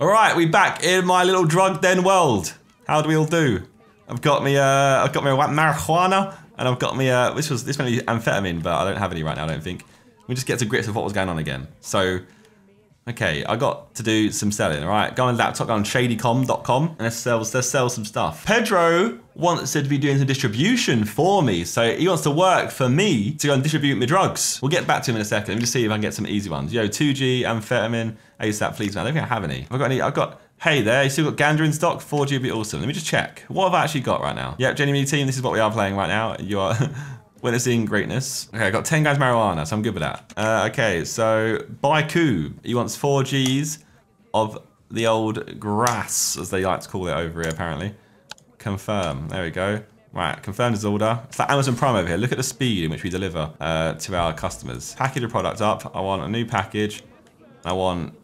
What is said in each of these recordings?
All right, we back in my little drug den world. How do we all do? I've got me, uh, I've got me marijuana, and I've got me, uh, this was, this may amphetamine, but I don't have any right now, I don't think. We just get to grips with what was going on again. So, okay, I got to do some selling, all right? Go on laptop, go on shadycom.com, and let's sell, let's sell some stuff. Pedro wants to be doing some distribution for me, so he wants to work for me to go and distribute my drugs. We'll get back to him in a second. Let me just see if I can get some easy ones. Yo, 2G, amphetamine, ASAP, please, man. I don't think I have any. I've got any, I've got, hey there, you still got ganja in stock? 4G would be awesome. Let me just check. What have I actually got right now? Yep, genuinely team, this is what we are playing right now. You are witnessing greatness. Okay, I got 10 guys marijuana, so I'm good with that. Uh, okay, so Baiku, he wants 4Gs of the old grass, as they like to call it over here, apparently. Confirm, there we go. Right, confirmed his order. It's like Amazon Prime over here. Look at the speed in which we deliver uh, to our customers. Package a product up. I want a new package. I want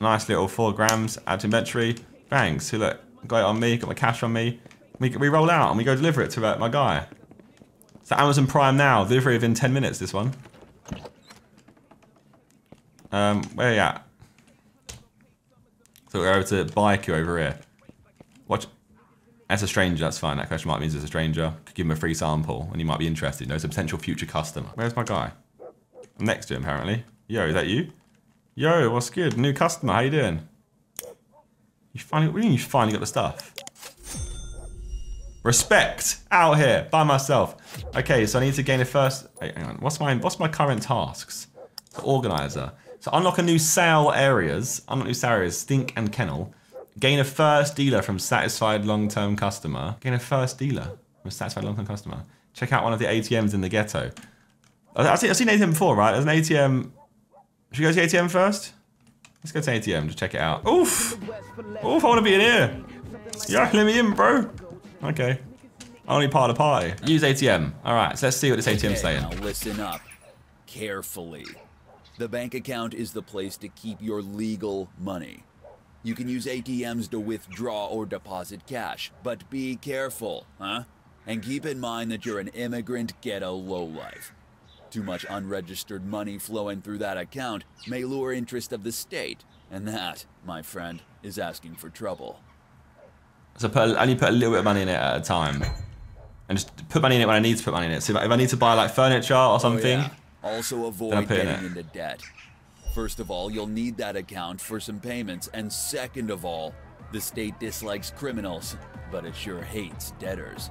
nice little four grams, add to inventory. Bang, see look, got it on me, got my cash on me. We, we roll out and we go deliver it to uh, my guy. So Amazon Prime now, delivery within 10 minutes, this one. Um, where are you at? So we're over to Baiku over here. Watch. That's a stranger, that's fine. That question mark means it's a stranger. Could give him a free sample and he might be interested. Knows a potential future customer. Where's my guy? I'm next to him, apparently. Yo, is that you? Yo, what's good? New customer, how you doing? You finally, what do you mean you finally got the stuff? Respect, out here, by myself. Okay, so I need to gain a first, wait, hang on, what's my, what's my current tasks? The organizer. So unlock a new sale areas, unlock new sale areas, stink and kennel. Gain a first dealer from satisfied long-term customer. Gain a first dealer from satisfied long-term customer. Check out one of the ATMs in the ghetto. I've seen, I've seen ATM before, right? There's an ATM should we go to the ATM first? Let's go to ATM to check it out. Oof! Oof, I want to be in here. Yeah, let me in, bro. Okay. Only part of the party. Use ATM. All right, so let's see what this ATM's saying. Now listen up carefully. The bank account is the place to keep your legal money. You can use ATMs to withdraw or deposit cash, but be careful, huh? And keep in mind that you're an immigrant ghetto lowlife. Too much unregistered money flowing through that account may lure interest of the state, and that, my friend, is asking for trouble. So put, only put a little bit of money in it at a time. And just put money in it when I need to put money in it. So if I need to buy like furniture or oh, something. Oh, yeah. Also avoid getting in into debt. First of all, you'll need that account for some payments. And second of all, the state dislikes criminals, but it sure hates debtors.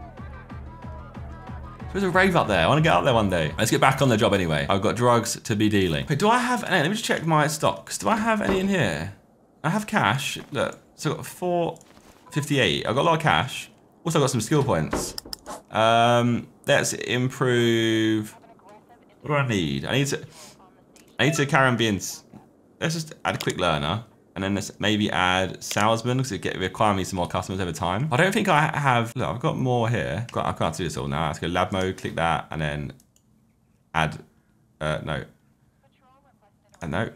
There's a rave up there. I want to get up there one day. Let's get back on the job anyway. I've got drugs to be dealing. Wait, do I have any? Let me just check my stocks. Do I have any in here? I have cash. Look, so I've got 458. I've got a lot of cash. Also got some skill points. Um, let's improve. What do I need? I need to. I need to carry on. Let's just add a quick learner. And then let's maybe add salesman because it get require me some more customers over time. I don't think I have, look, I've got more here. I can't do this all now. Let's go lab mode, click that, and then add, uh, no. Uh, no.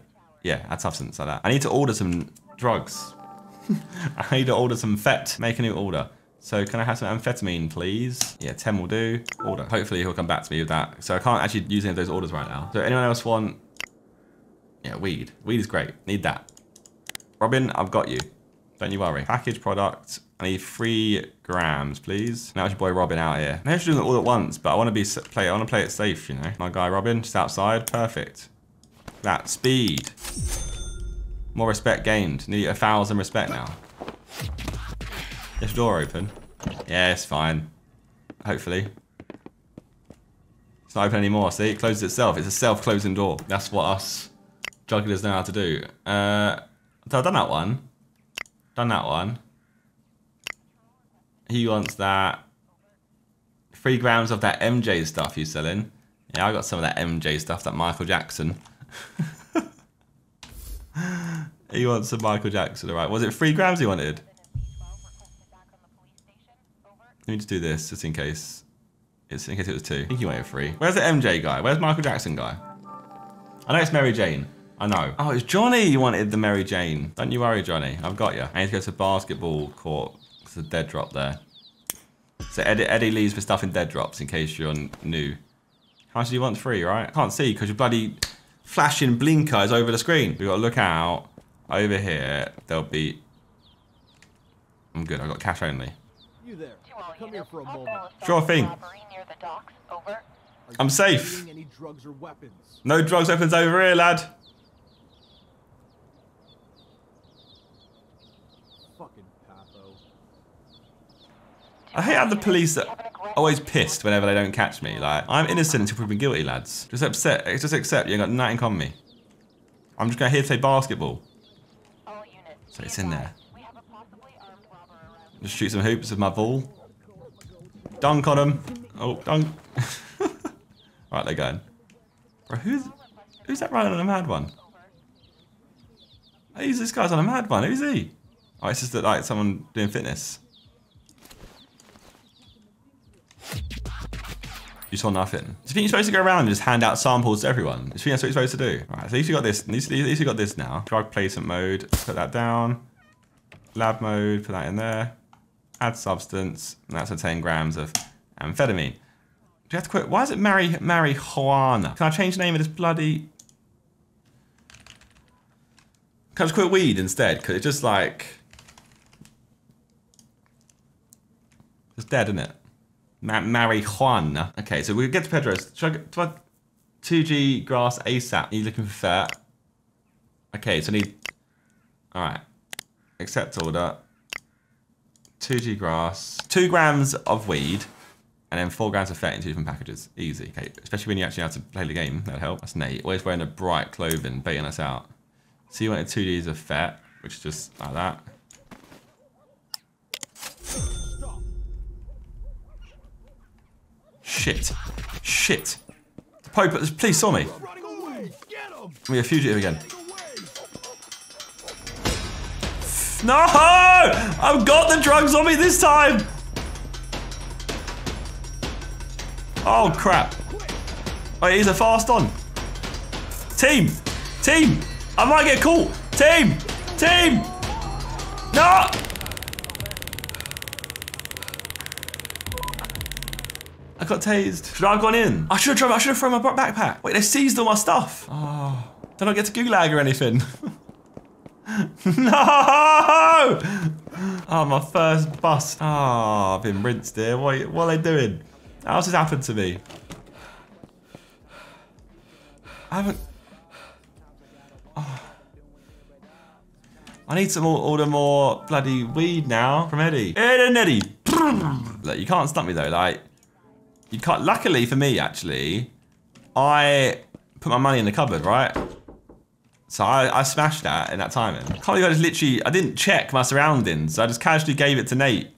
Yeah, add substance like that. I need to order some drugs. I need to order some FET. Make a new order. So can I have some amphetamine, please? Yeah, 10 will do. Order. Hopefully he'll come back to me with that. So I can't actually use any of those orders right now. So anyone else want... Yeah, weed. Weed is great. Need that. Robin, I've got you. Don't you worry. Package product. I need three grams, please. Now it's your boy Robin out here. I should do it all at once, but I want to be play. I want to play it safe, you know. My guy Robin, just outside. Perfect. That speed. More respect gained. Need a thousand respect now. This door open. Yeah, it's fine. Hopefully. It's not open anymore. See, it closes itself. It's a self-closing door. That's what us jugglers know how to do. Uh, I've done that one. Done that one. He wants that. Three grams of that MJ stuff he's selling. Yeah, I got some of that MJ stuff, that Michael Jackson. he wants some Michael Jackson, alright. Was it three grams he wanted? Let me just do this, just in case. It's in case it was two. I think he wanted three. Where's the MJ guy? Where's Michael Jackson guy? I know it's Mary Jane. I know. Oh, it's Johnny you wanted the Mary Jane. Don't you worry, Johnny. I've got you. I need to go to basketball court. There's a dead drop there. So Eddie, Eddie leaves for stuff in dead drops in case you're new. How much do you want? Three, right? I can't see because your bloody flashing blinker is over the screen. We've got to look out over here, there'll be... I'm good, I've got cash only. You there. Come here for a moment. Sure thing. robbery near the docks. I'm safe. Any drugs or weapons? No drugs weapons over here, lad. Fucking popo. I hate how the police are always pissed whenever they don't catch me. Like, I'm innocent until proven guilty, lads. Just upset. Just accept you ain't got nothing on me. I'm just going here to play basketball. So it's in there. Just shoot some hoops with my ball. Dunk on him. Oh, dunk. right, they're going. Bro, who's, who's that running on a mad one? Who's this guy's on a mad one? Who's he? Oh, it's just that, like someone doing fitness. You saw nothing. Do you think you're supposed to go around and just hand out samples to everyone? Do you think that's what you're supposed to do? Right, so at least you got this. At least, at least you got this now. Drug placement mode. Put that down. Lab mode. Put that in there. Add substance. And that's for 10 grams of amphetamine. Do you have to quit? Why is it Mary marijuana? Can I change the name of this bloody? Can I just quit weed instead? Because it's just like it's dead, isn't it? Ma- marijuana. Okay, so we'll get to Pedro's. Should I I, 2G grass ASAP? You looking for fat? Okay, so I need. All right. Accept order. 2G grass. Two grams of weed. And then four grams of fat in two different packages. Easy. Okay, especially when you actually have to play the game. That'll help. That's Nate. Always wearing a bright clothing, baiting us out. So you wanted two Ds of fat, which is just like that. Shit. Shit. The Pope, police saw me. I'm a fugitive again. No! I've got the drugs on me this time! Oh, crap. Oh, he's a fast on. Team! Team! I might get caught! Team! Team! No! I got tased. Should I have gone in? I should have thrown, I should have thrown my backpack. Wait, they seized all my stuff. Oh, don't I get to gulag or anything? no! Oh, my first bust. Oh, ah, I've been rinsed here. What, what are they doing? How's this happened to me? I haven't... Oh. I need some more, order more bloody weed now from Eddie. Ed and Eddie. Look, you can't stop me though. Like, you can't. Luckily for me, actually, I put my money in the cupboard, right? So I, I smashed that in that timing. Can't believe I just literally, I didn't check my surroundings. I just casually gave it to Nate.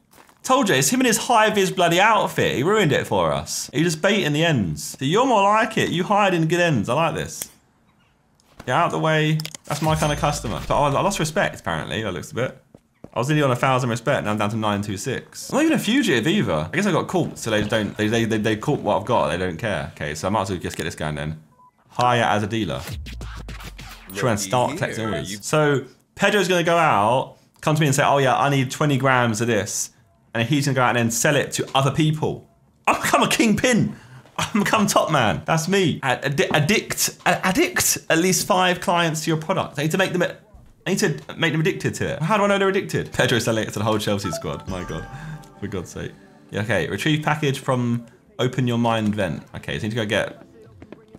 Told you, it's him in his high-vis bloody outfit. He ruined it for us. He just bait in the ends. So you're more like it. You hide in good ends. I like this. Get out the way. That's my kind of customer. So I I lost respect, apparently, that looks a bit. I was nearly on a thousand respect, now I'm down to 926. I'm not even a fugitive either. I guess I got caught, so they don't, they, they, they, they caught what I've got, they don't care. Okay, so I might as well just get this going then. Hire as a dealer. Try and start collecting orders. you- So Pedro's gonna go out, come to me and say, oh yeah, I need 20 grams of this. And he's gonna go out and then sell it to other people. I've become a kingpin. I've become top man. That's me. Ad- addi- addict, addict at least five clients to your product. I need to make them, I need to make them addicted to it. How do I know they're addicted? Pedro's selling it to the whole Chelsea squad. My God, for God's sake. Yeah, okay, retrieve package from open your mind vent. Okay, so I need to go get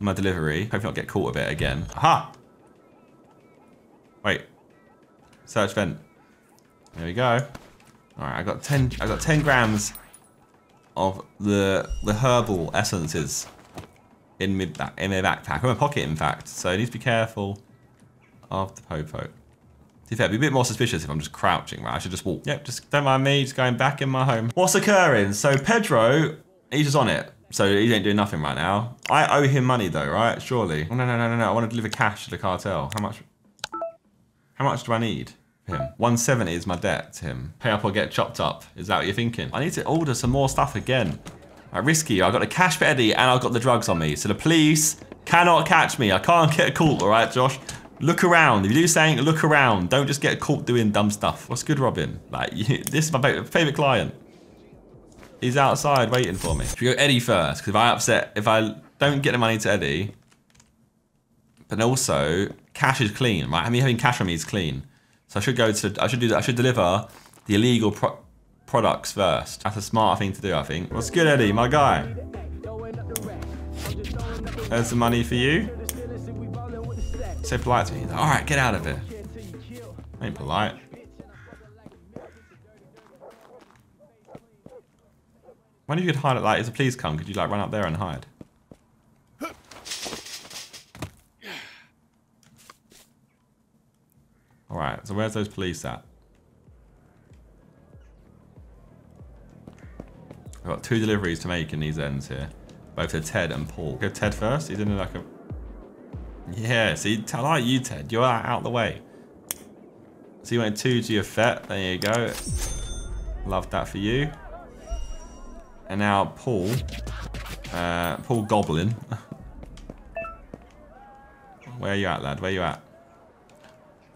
my delivery. Hopefully not get caught with it again. Aha! Wait. Search vent. There we go. Alright, I got ten I got ten grams of the the herbal essences in my in my backpack. In my pocket in fact. So I need to be careful of the popo. To be fair, it'd be a bit more suspicious if I'm just crouching, right? I should just walk. Yep, just don't mind me, just going back in my home. What's occurring? So Pedro, he's just on it. So he ain't doing nothing right now. I owe him money though, right? Surely. Oh, no, no, no, no, no. I want to deliver cash to the cartel. How much? How much do I need for him? 170 is my debt to him. Pay up or get chopped up. Is that what you're thinking? I need to order some more stuff again. Right, risky. I've got the cash for Eddie and I've got the drugs on me. So the police cannot catch me. I can't get caught, all right, Josh? Look around. If you do something, look around. Don't just get caught doing dumb stuff. What's good, Robin? Like, this is my favorite client. He's outside waiting for me. Should we go Eddie first? Because if I upset, if I don't get the money to Eddie, but also cash is clean, right? I mean, having cash on me is clean. So I should go to, I should do that. I should deliver the illegal pro products first. That's a smart thing to do, I think. What's good, Eddie, my guy? There's the money for you. So polite to me. All right, get out of here. Ain't polite. Wonder if you could hide it like, if the police come, could you like run up there and hide? Alright, so where's those police at? I've got two deliveries to make in these ends here. Both to Ted and Paul. Go Ted first. He's in like a... Yeah, see, I like you, Ted. You're out of the way. So you went two to your fet. There you go. Love that for you. And now Paul. Uh, Paul Goblin. Where are you at, lad? Where are you at?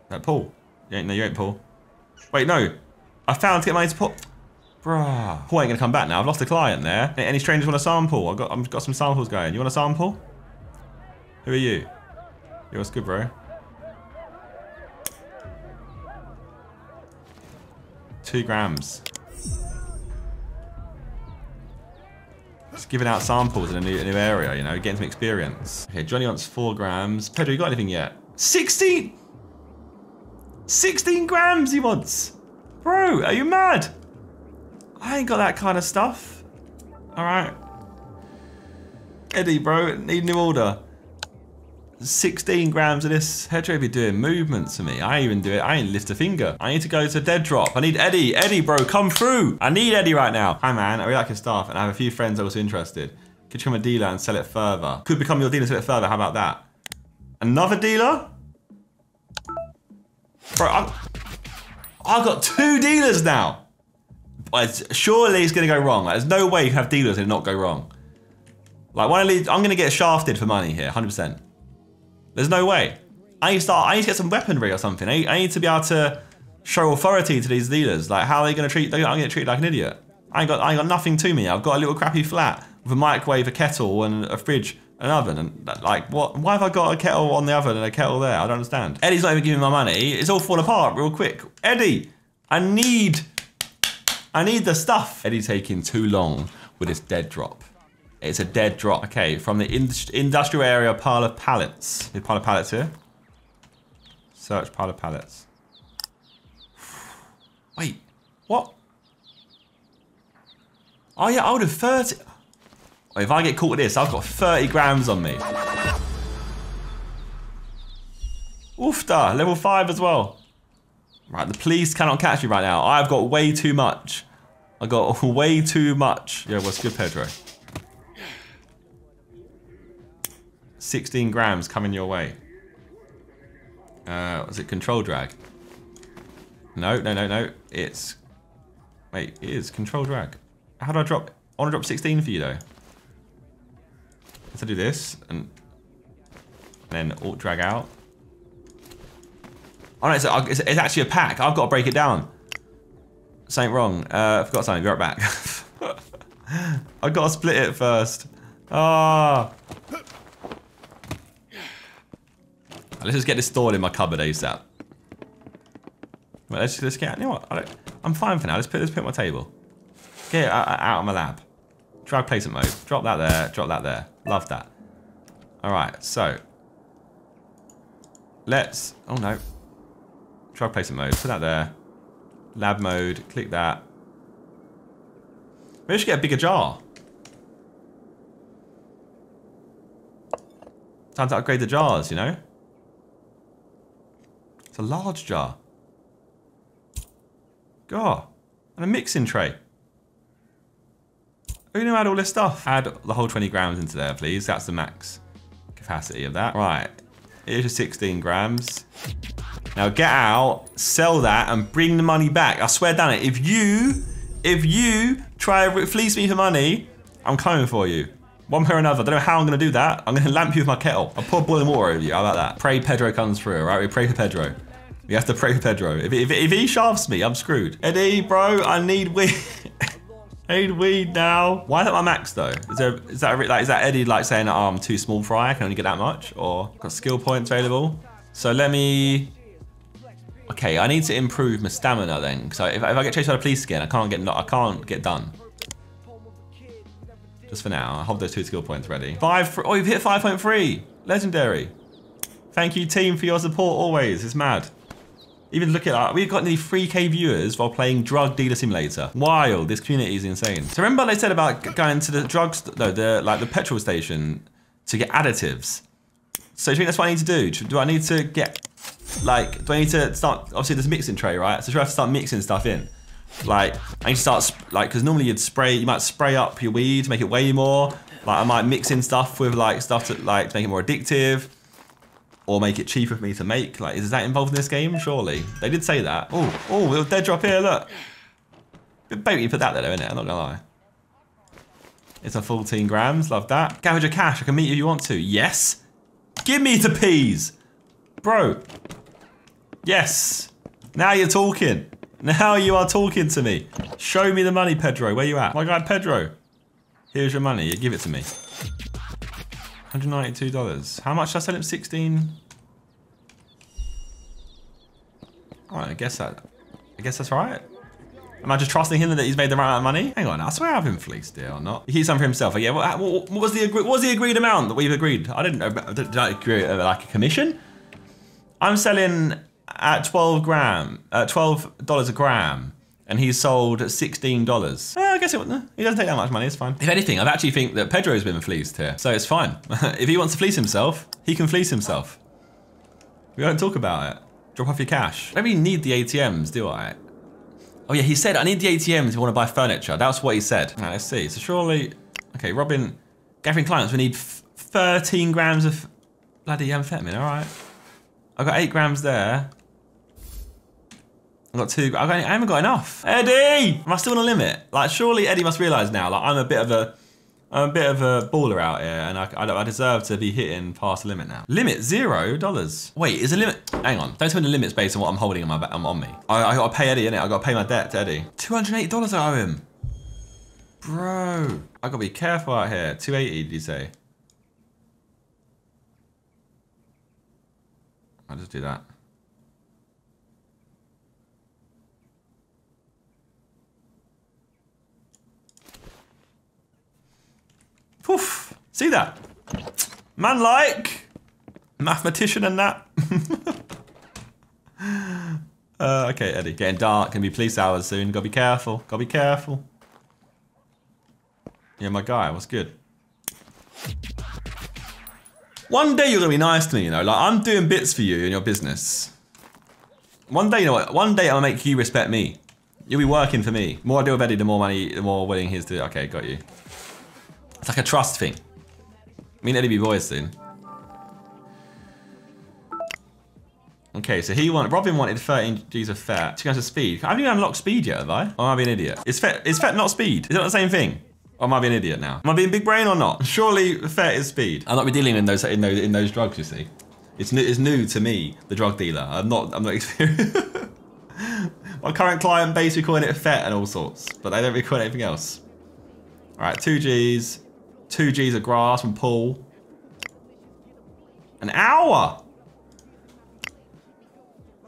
That Paul. You ain't, no, you ain't Paul. Wait, no. I found to get money to Paul. Bruh. Paul ain't gonna come back now. I've lost a client there. Any strangers want a sample? I've got, I've got some samples going. You want a sample? Who are you? Yo, what's good, bro? Two grams. Just giving out samples in a new, a new area, you know, getting some experience. Okay, Johnny wants four grams. Pedro, you got anything yet? 16! 16 grams he wants! Bro, are you mad? I ain't got that kind of stuff. Alright. Eddie, bro, need new order. 16 grams of this. Pedro be doing movements to me. I even do it. I ain't lift a finger. I need to go to dead drop. I need Eddie. Eddie, bro, come through. I need Eddie right now. Hi, man. I really like your stuff, and I have a few friends that also interested. Could you become a dealer and sell it further? Could become your dealer and sell it further. How about that? Another dealer? Bro, I've, I've got two dealers now. Surely it's going to go wrong. Like, there's no way you have dealers and not go wrong. Like, one of these, I'm going to get shafted for money here, 100%. There's no way. I need to start. I need to get some weaponry or something. I, I need to be able to show authority to these leaders. Like, how are they going to treat? I'm going to get treated like an idiot. I ain't got. I ain't got nothing to me. I've got a little crappy flat with a microwave, a kettle, and a fridge, an oven, and like, what? Why have I got a kettle on the oven and a kettle there? I don't understand. Eddie's not even giving me my money. It's all falling apart real quick. Eddie, I need. I need the stuff. Eddie taking too long with this dead drop. It's a dead drop. Okay, from the indust industrial area, pile of pallets. A pile of pallets here. Search pile of pallets. Wait, what? Oh yeah, I would have 30. If I get caught with this, I've got 30 grams on me. Oofda, level 5 as well. Right, the police cannot catch me right now. I've got way too much. I got way too much. Yeah, what's good, Pedro? 16 grams coming your way. Uh, was it control drag? No, no, no, no. It's... Wait, it is control drag. How do I drop... I want to drop 16 for you, though. Let's do this, and then alt drag out. Oh, no, it's, it's, actually a pack. I've got to break it down. Something wrong. Uh, I forgot something. Be right back. I've got to split it first. Ah. Oh. Let's just get this stored in my cupboard ASAP. Well, let's let's get. You know what? I I'm fine for now. Let's put let's put my table. Get out, of my lab. Drag placement mode. Drop that there. Drop that there. Love that. All right. So let's. Oh no. Drag placement mode. Put that there. Lab mode. Click that. Maybe should get a bigger jar. Time to upgrade the jars, you know? It's a large jar. God. And a mixing tray. Who knew I had all this stuff? Add the whole 20 grams into there, please. That's the max capacity of that. Right. Here's your 16 grams. Now get out, sell that, and bring the money back. I swear down it. If you, if you try to fleece me for money, I'm coming for you. One way or another. I don't know how I'm going to do that. I'm going to lamp you with my kettle. I'll pour boiling water over you. How about that? Pray Pedro comes through, all right? We pray for Pedro. We have to pray for Pedro. If, if, if he shafts me, I'm screwed. Eddie, bro, I need weed. I need weed now. Why is that my max though? Is there is that like is that Eddie like saying oh, I'm too small fry? I can only get that much? Or got skill points available? So let me. Okay, I need to improve my stamina then. So if, if I get chased by the police again, I can't get I can't get done. Just for now, I hold those two skill points ready. Five. Oh, you've hit 5.3. Legendary. Thank you, team, for your support always. It's mad. Even look at that. We've got nearly 3k viewers while playing Drug Dealer Simulator. Wild. This community is insane. So remember they said about going to the drugs, no, the like the petrol station to get additives. So do you think that's what I need to do? Do I need to get like? Do I need to start? Obviously, there's a mixing tray, right? So do I have to start mixing stuff in? Like I need to start like because normally you'd spray, you might spray up your weed to make it way more. Like I might mix in stuff with like stuff to like to make it more addictive or make it cheaper for me to make. Like, is that involved in this game? Surely. They did say that. Oh, oh, little dead drop here, look. Bit put that there, though, innit? I'm not gonna lie. It's a 14 grams, love that. Gouge of cash, I can meet you if you want to. Yes. Give me the peas. Bro. Yes. Now you're talking. Now you are talking to me. Show me the money, Pedro. Where you at? My guy, Pedro. Here's your money. Give it to me. $192. How much did I sell him? 16? Alright, I guess that I guess that's right. Am I just trusting him that he's made the right amount of money? Hang on, I swear I've been fleeced here or not. He keeps something for himself. Yeah, what, what, what was the what was the agreed amount that we've agreed? I didn't know. Did I agree uh, like a commission? I'm selling at 12 gram, uh, $12 a gram. And he's sold $16. Uh, I guess it, he doesn't take that much money, it's fine. If anything, I actually think that Pedro's been fleeced here. So it's fine. if he wants to fleece himself, he can fleece himself. We don't talk about it. Drop off your cash. I don't really need the ATMs, do I? Oh yeah, he said, I need the ATMs if you want to buy furniture. That's what he said. Right, let's see. So surely, okay, Robin, gathering clients, we need 13 grams of bloody amphetamine, all right. I've got eight grams there. I've got two, I've got, I haven't got enough. Eddie, am I still on a limit? Like, surely Eddie must realize now, like, I'm a bit of a, I'm a bit of a baller out here, and I, I, I deserve to be hitting past the limit now. Limit zero dollars. Wait, is a limit? Hang on. Don't tell me the limit's based on what I'm holding on my on, on me. I, I gotta pay Eddie, innit? I gotta pay my debt to Eddie. Two hundred eight dollars I owe him. Bro, I gotta be careful out here. Two eighty, did you say? I'll just do that. Poof. See that? Man like. Mathematician and that. uh, okay, Eddie. Getting dark. Gonna be police hours soon. Gotta be careful. Gotta be careful. Yeah, my guy. What's good? One day you're gonna be nice to me, you know. Like I'm doing bits for you in your business. One day, you know what? One day I'll make you respect me. You'll be working for me. The more I do with Eddie, the more money, the more willing he is to. Okay, got you. It's like a trust thing. Me and Eddie be boys soon. Okay, so he wanted, Robin wanted 13 G's of fat. Two guys of speed. I haven't even unlocked speed yet, have I? Or am I being an idiot? Is fat, is fat not speed? Is it not the same thing? Or am I being an idiot now? Am I being big brain or not? Surely fat is speed. I'm not be dealing in those in those in those drugs, you see. It's new, it's new to me, the drug dealer. I'm not I'm not experienced. My current client base, we calling it FET and all sorts, but they don't record anything else. All right, two G's, two G's of grass from Paul. An hour.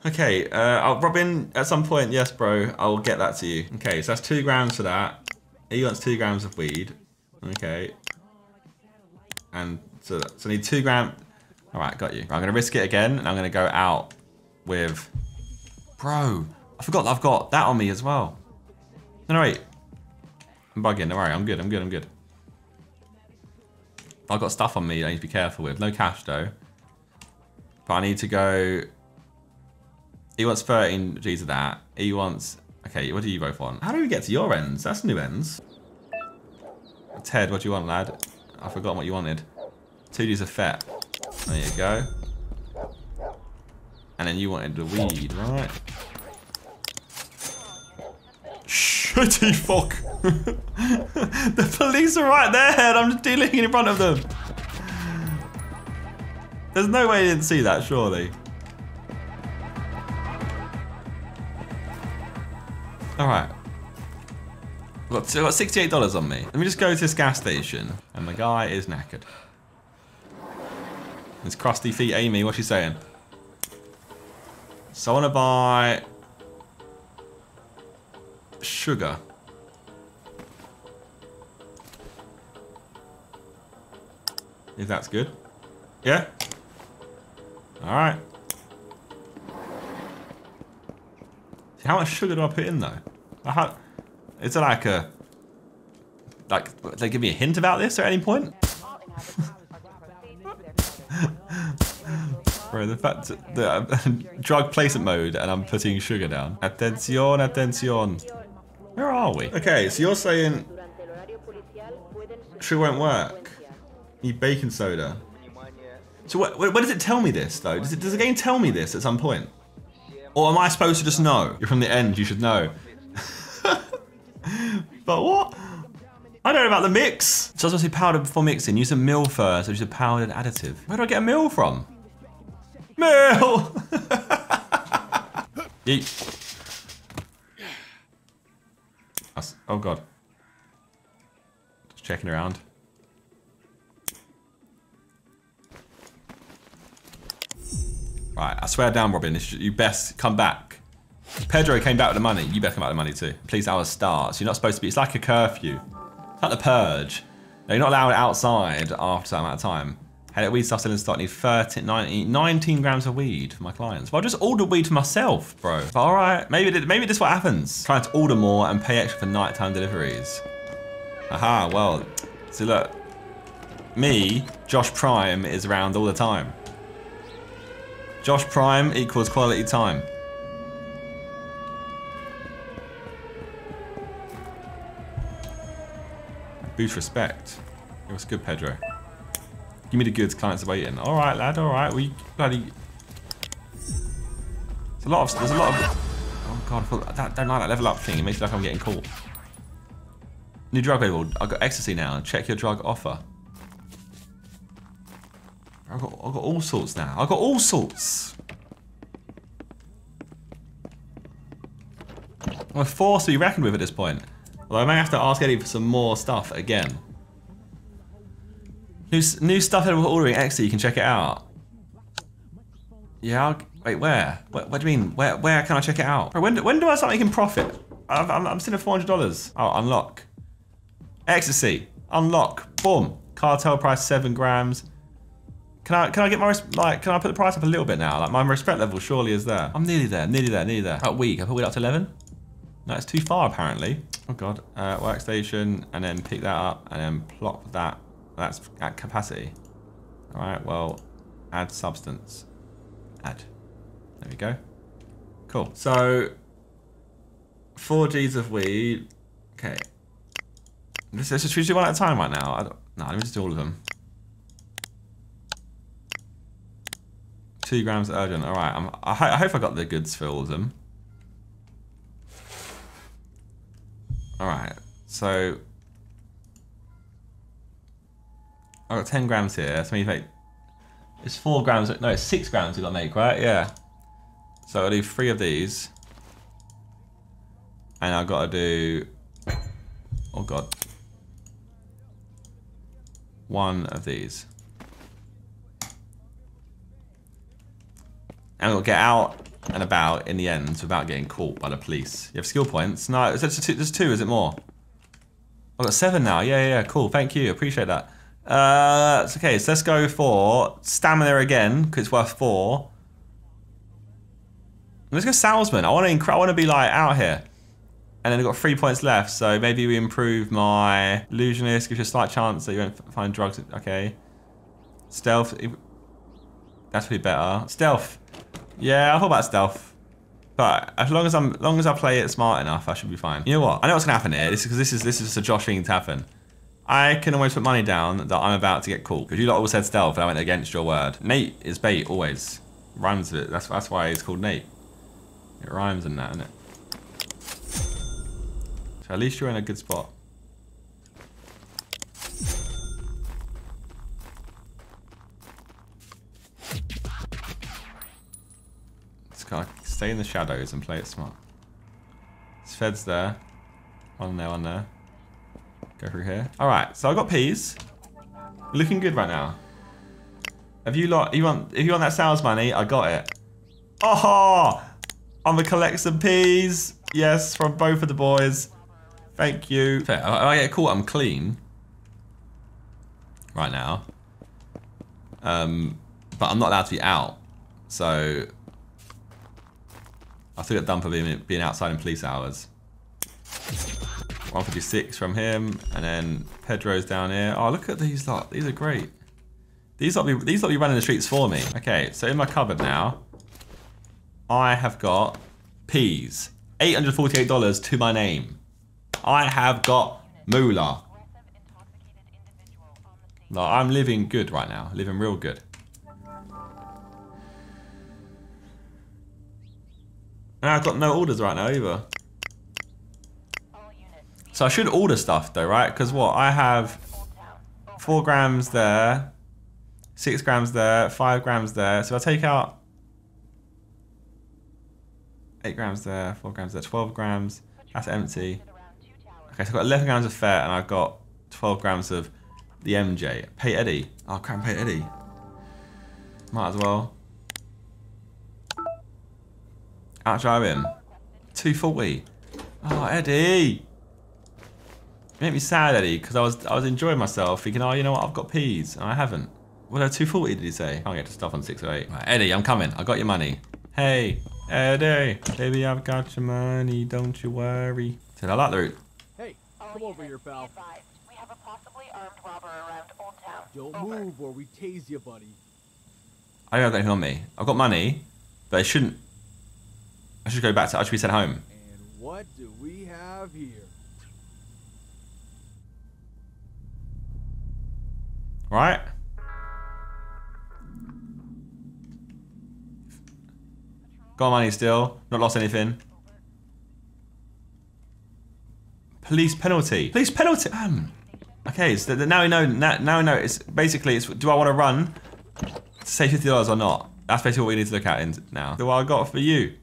Okay, uh, I'll, Robin, at some point, yes, bro, I'll get that to you. Okay, so that's two grams for that. He wants two grams of weed. Okay. And so, so I need two gram. All right, got you. I'm gonna risk it again, and I'm gonna go out with. Bro, I forgot I've got that on me as well. No, no, wait. I'm bugging. Don't worry. I'm good. I'm good. I'm good. I've got stuff on me I need to be careful with. No cash though. But I need to go. He wants 13 G's of that. He wants. Okay, what do you both want? How do we get to your ends? That's new ends. Ted, what do you want, lad? I've forgotten what you wanted. Two G's of fat. There you go. And then you wanted the weed, right? Shitty fuck. the police are right there and I'm just dealing in front of them. There's no way you didn't see that, surely. Alright. I've got, I've got $68 on me. Let me just go to this gas station. And the guy is knackered. His crusty feet Amy, what's she saying? So I want to buy sugar. If that's good. Yeah. All how much sugar do I put in though? Is it like a like they give me a hint about this at any point? Bro, the fact that uh, drug placement mode and I'm putting sugar down. Atención, atención. Where are we? Okay, so you're saying sugar won't work. Need baking soda. So what, what does it tell me this though? Does, it, does the game tell me this at some point? Or am I supposed to just know? You're from the end, you should know. but what? I don't know about the mix. So I was supposed to powder before mixing. Use a mill first, or use a powdered additive. Where do I get a mill from? Mill! Yeet. Oh god. Just checking around. Right, I swear down, Robin. You best come back. Pedro came back with the money. You better come back with the money too. Please, hours starts. You're not supposed to be. It's like a curfew. It's like the purge. No, you're not allowed outside after that amount of time. Hey, that weed stuff still in stock. Need 13, 19, 19 grams of weed for my clients. Well, I just ordered weed for myself, bro. But all right, maybe maybe this is what happens. Trying to order more and pay extra for nighttime deliveries. Aha, well, see look, me, Josh Prime, is around all the time. Josh Prime equals quality time. Boost respect. It was good, Pedro. Give me the goods, clients are waiting. All right, lad. All right. We bloody. There's a lot of. There's a lot of. Oh god, I don't like that level up thing. It makes me like I'm getting caught. New drug available. I've got ecstasy now. Check your drug offer. I got. I've got all sorts now. I've got all sorts. I'm forced to be reckoned with at this point. Although I may have to ask Eddie for some more stuff again. New, new stuff that we're ordering, Exy, you can check it out. Yeah, I'll, wait, where? What, what do you mean? Where where can I check it out? When, when do I start making profit? I've, I'm, I'm still at $400. Oh, unlock. Ecstasy. Unlock. Boom. Cartel price, seven grams. Can I can I get my like can I put the price up a little bit now? Like my respect level surely is there. I'm nearly there, nearly there, nearly there. About week, I put it up to 11. No, it's too far apparently. Oh god. Uh, workstation, and then pick that up, and then plop that. That's at capacity. All right. Well, add substance. Add. There we go. Cool. So, four G's of weed. Okay. Let's, let's just choose one at a time right now. I don't, no, let me just do all of them. Two grams urgent. All right. I'm, I, ho- I hope I got the goods for all of them. All right. So I got 10 grams here. So make it's four grams. No, it's six grams we got to make, right? Yeah. So I'll do three of these, and I've got to do. Oh god. One of these. And we'll get out and about in the end without getting caught by the police. You have skill points? No, just two, there's two, is it more? I've got seven now. Yeah, yeah, yeah, cool. Thank you. Appreciate that. Uh, it's okay, so let's go for stamina again, because it's worth four. Let's go salesman. I want to I want to be like out here. And then I've got three points left, so maybe we improve my illusionist, gives you a slight chance that you won't find drugs. Okay. Stealth. That's probably better. Stealth. Yeah, I thought about stealth. But as long as I'm, as long as I play it smart enough, I should be fine. You know what? I know what's gonna happen here. This is because this is this is just a Josh thing to happen. I can always put money down that I'm about to get caught because you lot all said stealth and I went against your word. Nate is bait always. Rhymes with it. That's that's why he's called Nate. It rhymes in that, isn't it? So at least you're in a good spot. Stay in the shadows and play it smart. Fed's there. One there, one there. Go through here. Alright, so I got peas. Looking good right now. Have you lot, you want, if you want that sales money, I got it. Oh, I'm gonna collect some peas. Yes, from both of the boys. Thank you. Fair. I get caught, I'm clean. Right now. Um, but I'm not allowed to be out. So I still get done for being, being outside in police hours. 156 from him, and then Pedro's down here. Oh, look at these lot. These are great. These lot be these lot be running the streets for me. Okay, so in my cupboard now, I have got peas. $848 to my name. I have got moolah. No, I'm living good right now. Living real good. And I've got no orders right now either. So I should order stuff though, right? Because what? I have four grams there, six grams there, five grams there. So I take out eight grams there, four grams there, 12 grams. That's empty. Okay, so I've got 11 grams of fat and I've got 12 grams of the MJ. Pay Eddie. Oh, crap, pay Eddie. Might as well. Outdrive him. 240. Oh, Eddie. You make me sad, Eddie, because I was I was enjoying myself, thinking, oh, you know what, I've got peas, and I haven't. What, uh, 240 did he say? Can't get to stuff on 608. Right, Eddie, I'm coming. I got your money. Hey, Eddie. Baby, I've got your money, don't you worry. Said I like the route. Hey, come over here, pal. We have a possibly armed robber around Old Town. Don't Over. move or we tase you, buddy. I don't have anything on me. I've got money, but I shouldn't. I should go back to. I should be sent home. And what do we have here? Right? Got money still. Not lost anything. Police penalty. Police penalty. Um. Okay, so now we know. Now, now we know. It's basically. It's. Do I want to run? To say fifty dollars or not? That's basically what we need to look at in now. So what I got for you.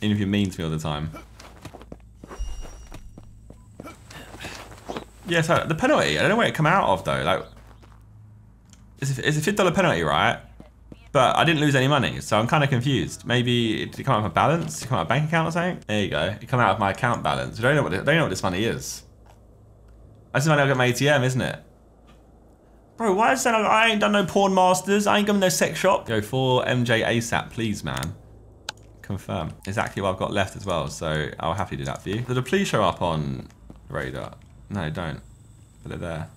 Even if you're mean to me all the time. Yeah, so the penalty, I don't know where it come out of though. Like, it's a, it's a fifty dollar penalty, right? But I didn't lose any money, so I'm kind of confused. Maybe it come out of my balance? It come out of bank account or something? There you go. It come out of my account balance. I don't know what don't know what this money is. That's the money I got my ATM, isn't it? Bro, why is that? I ain't done no porn masters. I ain't done no sex shop. Go for MJ ASAP, please, man. Confirm. Exactly what I've got left as well, so I'll happily do that for you. Did the police show up on radar? No, don't. But they're there.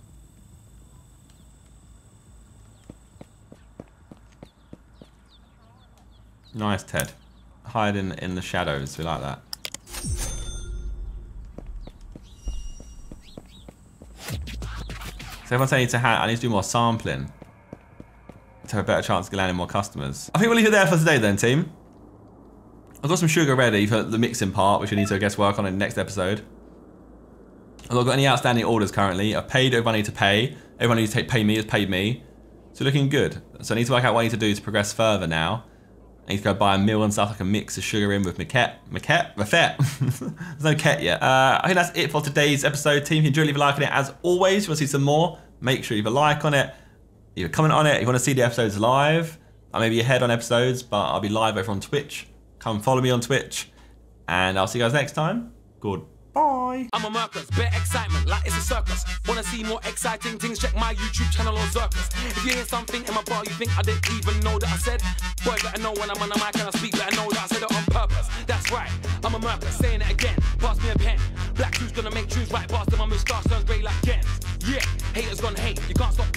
Nice, Ted. Hide in, in the shadows. We like that. So saying I to I need to do more sampling to have a better chance of landing more customers. I think we'll leave it there for today then, team. I've got some sugar ready for the mixing part, which we need to, I guess, work on in the next episode. I've not got any outstanding orders currently. I've paid everyone I to pay. Everyone who needs to pay me has paid me. So looking good. So I need to work out what I need to do to progress further now. I need to go buy a mill and stuff. I can mix the sugar in with Maquette. Maquette? Mafette. There's no ket yet. Uh, I think that's it for today's episode. Team, if you enjoyed, leave a like on it. As always, if you want to see some more, make sure you leave a like on it. Leave a comment on it. If you want to see the episodes live, I may be ahead on episodes, but I'll be live over on Twitch. Come follow me on Twitch. And I'll see you guys next time. Goodbye. I'm a Mercus, bare excitement, like it's a circus. Wanna see more exciting things? Check my YouTube channel or Circus. If you hear something in my bar you think I didn't even know that I said, boy, better know when I'm on the mic and I speak, better know that I said it on purpose. That's right, I'm a Mercus, saying it again. Pass me a pen. Black tunes gonna make tunes right past them. My moustache turns grey like Ken. Yeah, haters gonna hate. You can't stop